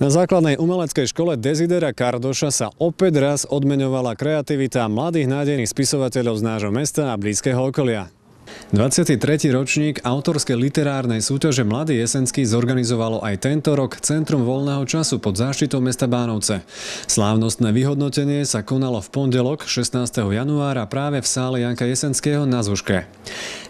Na základnej umeleckej škole Desidera Kardoša sa opäť raz odmeňovala kreativita mladých nádejných spisovateľov z nášho mesta a blízkeho okolia. 23. ročník autorskej literárnej súťaže Mladý Jesenský zorganizovalo aj tento rok Centrum voľného času pod záštitou mesta Bánovce. Slávnostné vyhodnotenie sa konalo v pondelok 16. januára práve v sále Janka Jesenského na Zúške.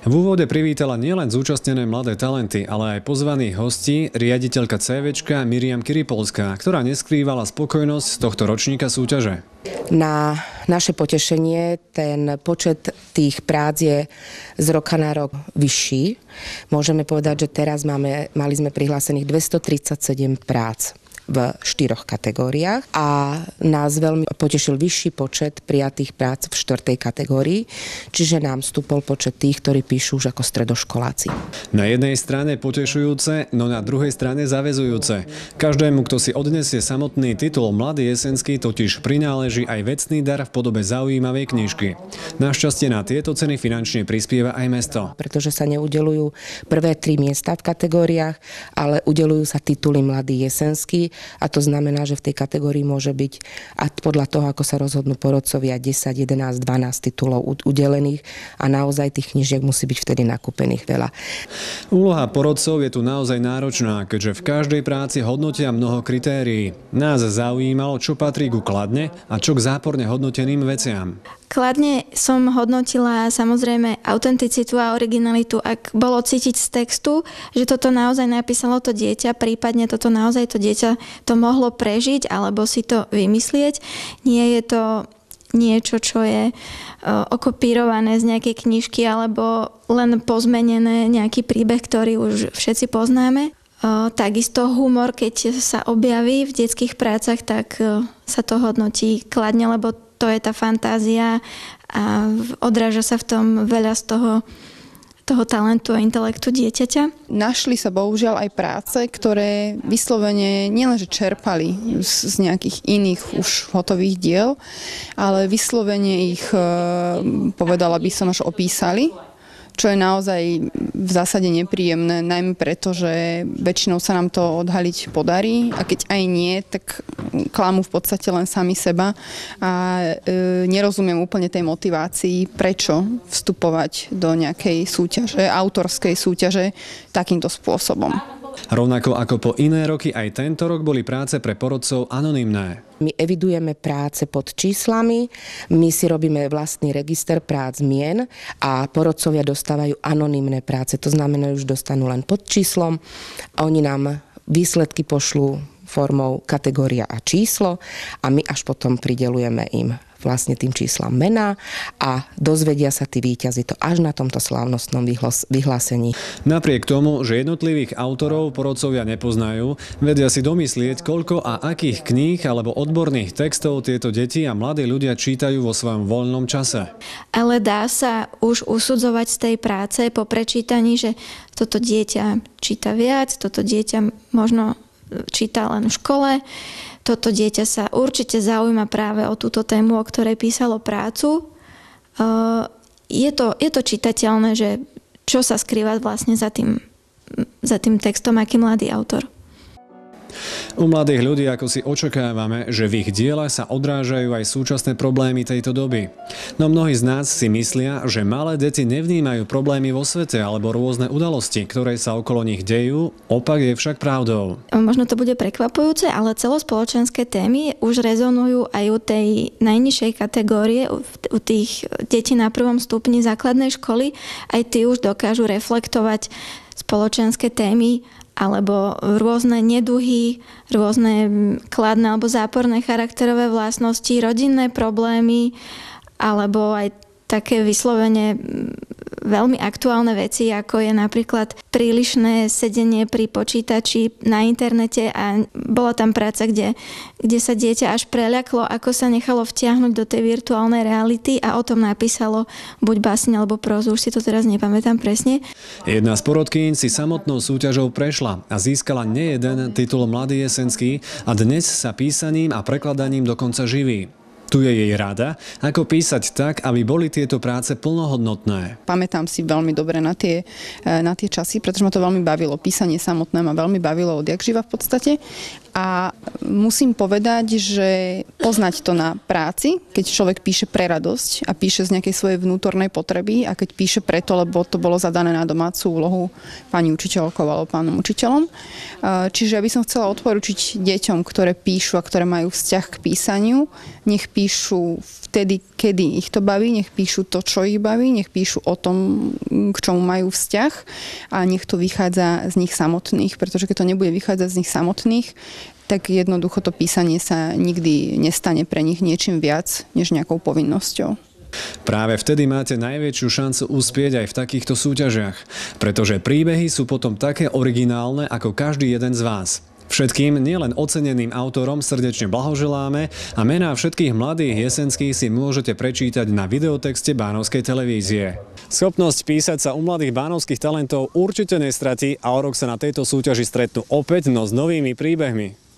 V úvode privítala nielen zúčastnené mladé talenty, ale aj pozvaných hostí riaditeľka CVčka Miriam Kiripolská, ktorá neskrývala spokojnosť z tohto ročníka súťaže. Na naše potešenie ten počet tých prác je z roka na rok vyšší. Môžeme povedať, že teraz máme, mali sme prihlásených 237 prác v štyroch kategóriách a nás veľmi potešil vyšší počet prijatých prác v štvrtej kategórii, čiže nám stúpol počet tých, ktorí píšu už ako stredoškoláci. Na jednej strane potešujúce, no na druhej strane zavezujúce. Každému, kto si odnesie samotný titul Mladý jesenský, totiž prináleží aj vecný dar v podobe zaujímavej knižky. Našťastie na tieto ceny finančne prispieva aj mesto. Pretože sa neudelujú prvé tri miesta v kategóriách, ale udelujú sa tituly Mladý jesenský a to znamená, že v tej kategórii môže byť a podľa toho, ako sa rozhodnú porodcovia 10, 11, 12 titulov udelených a naozaj tých knižiek musí byť vtedy nakúpených veľa. Úloha porodcov je tu naozaj náročná, keďže v každej práci hodnotia mnoho kritérií. Nás zaujímalo, čo patrí ku kladne a čo k záporne hodnoteným veciam. Kladne som hodnotila samozrejme autenticitu a originalitu, ak bolo cítiť z textu, že toto naozaj napísalo to dieťa, prípadne toto naozaj to dieťa to mohlo prežiť alebo si to vymyslieť. Nie je to niečo, čo je okopírované z nejakej knižky alebo len pozmenené nejaký príbeh, ktorý už všetci poznáme. Takisto humor, keď sa objaví v detských prácach, tak sa to hodnotí kladne, lebo to je tá fantázia a odráža sa v tom veľa z toho, toho talentu a intelektu dieťaťa. Našli sa bohužiaľ aj práce, ktoré vyslovene nielenže čerpali z, z nejakých iných už hotových diel, ale vyslovene ich, e, povedala by som, až opísali čo je naozaj v zásade nepríjemné, najmä preto, že väčšinou sa nám to odhaliť podarí a keď aj nie, tak klamú v podstate len sami seba a e, nerozumiem úplne tej motivácii, prečo vstupovať do nejakej súťaže, autorskej súťaže takýmto spôsobom. Rovnako ako po iné roky, aj tento rok boli práce pre porodcov anonymné. My evidujeme práce pod číslami, my si robíme vlastný register prác mien a porodcovia dostávajú anonymné práce. To znamená, že už dostanú len pod číslom a oni nám výsledky pošlú formou kategória a číslo a my až potom pridelujeme im vlastne tým číslam mena a dozvedia sa tí výťazi to až na tomto slávnostnom vyhlásení. Napriek tomu, že jednotlivých autorov porodcovia nepoznajú, vedia si domyslieť, koľko a akých kníh alebo odborných textov tieto deti a mladí ľudia čítajú vo svojom voľnom čase. Ale dá sa už usudzovať z tej práce po prečítaní, že toto dieťa číta viac, toto dieťa možno číta len v škole, toto dieťa sa určite zaujíma práve o túto tému, o ktorej písalo prácu. Je to, je to čitateľné, že čo sa skrýva vlastne za tým, za tým textom, aký mladý autor. U mladých ľudí ako si očakávame, že v ich dielach sa odrážajú aj súčasné problémy tejto doby. No mnohí z nás si myslia, že malé deti nevnímajú problémy vo svete alebo rôzne udalosti, ktoré sa okolo nich dejú, opak je však pravdou. Možno to bude prekvapujúce, ale celospoločenské témy už rezonujú aj u tej najnižšej kategórie, u tých detí na prvom stupni základnej školy. Aj tí už dokážu reflektovať spoločenské témy alebo rôzne neduhy, rôzne kladné alebo záporné charakterové vlastnosti, rodinné problémy, alebo aj také vyslovene veľmi aktuálne veci, ako je napríklad prílišné sedenie pri počítači na internete a bola tam práca, kde, kde sa dieťa až preľaklo, ako sa nechalo vtiahnuť do tej virtuálnej reality a o tom napísalo buď básne alebo prózu, už si to teraz nepamätám presne. Jedna z porodkýň si samotnou súťažou prešla a získala nejeden titul Mladý jesenský a dnes sa písaním a prekladaním dokonca živí. Tu je jej rada, ako písať tak, aby boli tieto práce plnohodnotné. Pamätám si veľmi dobre na tie, e, na tie časy, pretože ma to veľmi bavilo. Písanie samotné ma veľmi bavilo odjak živa v podstate. A musím povedať, že poznať to na práci, keď človek píše pre radosť a píše z nejakej svojej vnútornej potreby a keď píše preto, lebo to bolo zadané na domácu úlohu pani učiteľkou alebo pánom učiteľom. Čiže ja by som chcela odporučiť deťom, ktoré píšu a ktoré majú vzťah k písaniu, nech píšu vtedy, kedy ich to baví, nech píšu to, čo ich baví, nech píšu o tom, k čomu majú vzťah a nech to vychádza z nich samotných, pretože keď to nebude vychádzať z nich samotných, tak jednoducho to písanie sa nikdy nestane pre nich niečím viac, než nejakou povinnosťou. Práve vtedy máte najväčšiu šancu uspieť aj v takýchto súťažiach, pretože príbehy sú potom také originálne ako každý jeden z vás. Všetkým nielen oceneným autorom srdečne blahoželáme a mená všetkých mladých jesenských si môžete prečítať na videotexte Bánovskej televízie. Schopnosť písať sa u mladých bánovských talentov určite nestratí a o rok sa na tejto súťaži stretnú opäť no s novými príbehmi.